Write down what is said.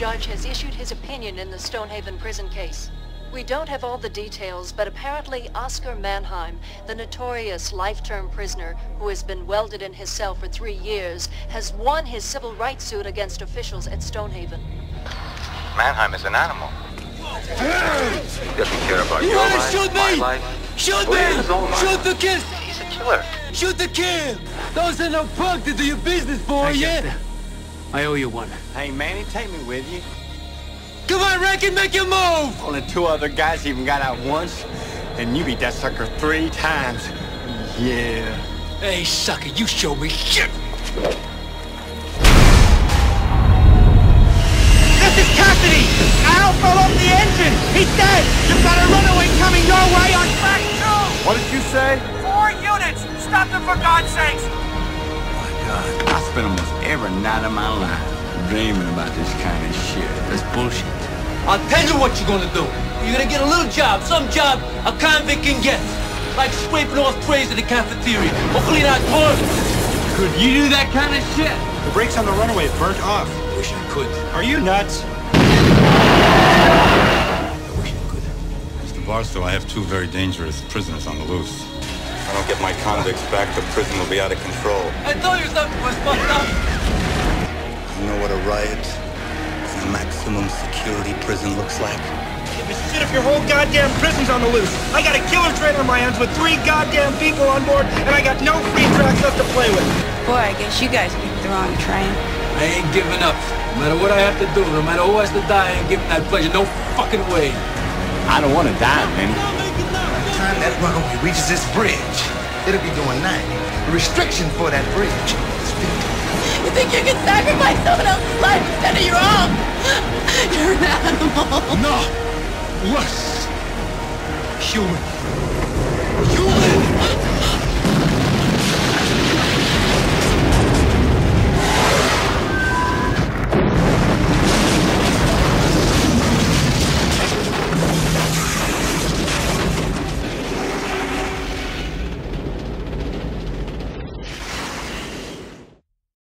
judge has issued his opinion in the Stonehaven prison case. We don't have all the details, but apparently Oscar Manheim, the notorious life-term prisoner who has been welded in his cell for three years, has won his civil rights suit against officials at Stonehaven. Manheim is an animal. He doesn't care about You your wanna life, shoot my me? life. Shoot Well, me! his own life. Shoot the kid! He's a killer. Shoot the kid! Those are no punk to do your business boy, Hey, yeah? Chester, I owe you one. Hey, Manny, take me with you. Come on, Ranken, make your move! Only two other guys even got out once, and you beat that sucker three times. Yeah. Hey, sucker, you show me shit! This is Cassidy! Al fell off the engine! He's dead! You've got a runaway coming your way on track two! What did you say? Four units! Stop them for God's sakes! Oh my God, I spent almost every night of my life dreaming about this kind of shit. That's bullshit. I'll tell you what you're gonna do. You're gonna get a little job, some job a convict can get. Like scraping off trays at the cafeteria, or clean out toilets. Could you do that kind of shit? The brakes on the runaway burnt off. I Wish I could. Are you nuts? I wish I could. Mr. Barstow, I have two very dangerous prisoners on the loose. If I don't get my convicts back, the prison will be out of control. I told you something was fucked up. You know what a riot in a maximum security prison looks like? Give a shit if your whole goddamn prison's on the loose. I got a killer train on my hands with three goddamn people on board, and I got no free tracks left to play with. Boy, I guess you guys picked the wrong train. I ain't giving up. No matter what I have to do, no matter who has to die, I ain't giving that pleasure no fucking way. I don't want to die, Manny. Time that runaway reaches this bridge, it'll be doing 90. The restriction for that bridge is 50. You think you can sacrifice someone else's life instead of your own? You're an animal. No! Worse! Human.